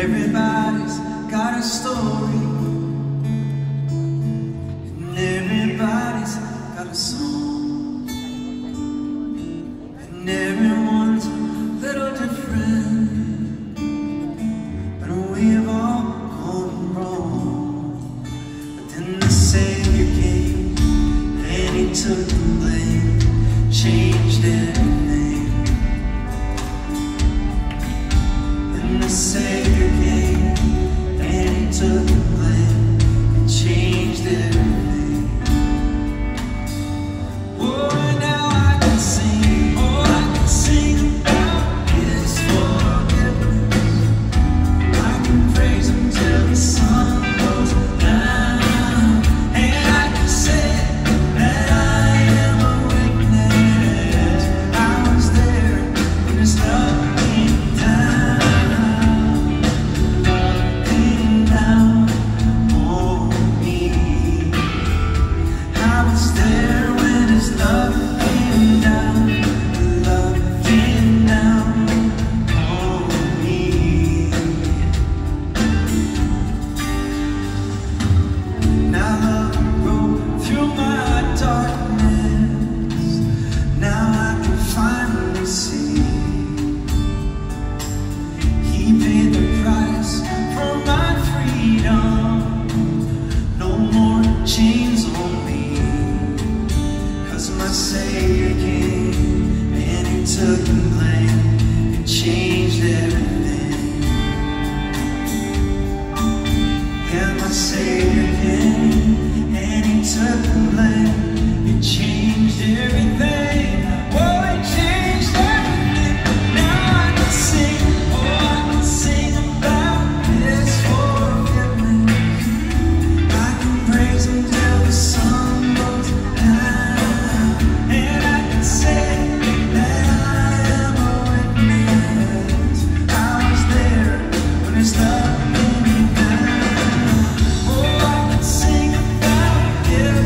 Everybody's got a story. And everybody's got a song. And everyone's a little different. But we've all gone wrong. But then the Savior came And he took the blame Changed it.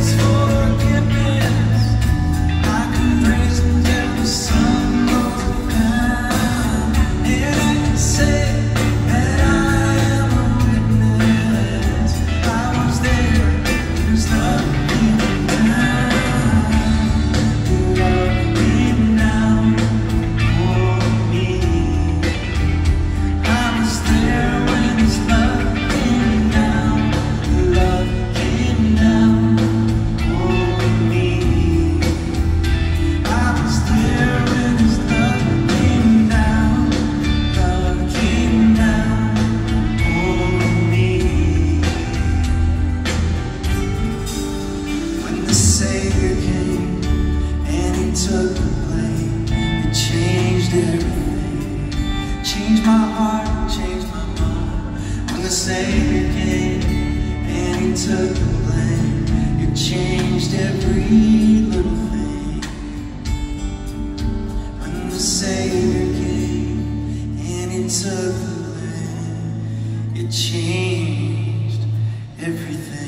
is for changed everything. Changed my heart, changed my mind. When the Savior came and He took the blame, it changed every little thing. When the Savior came and He took the blame, it changed everything.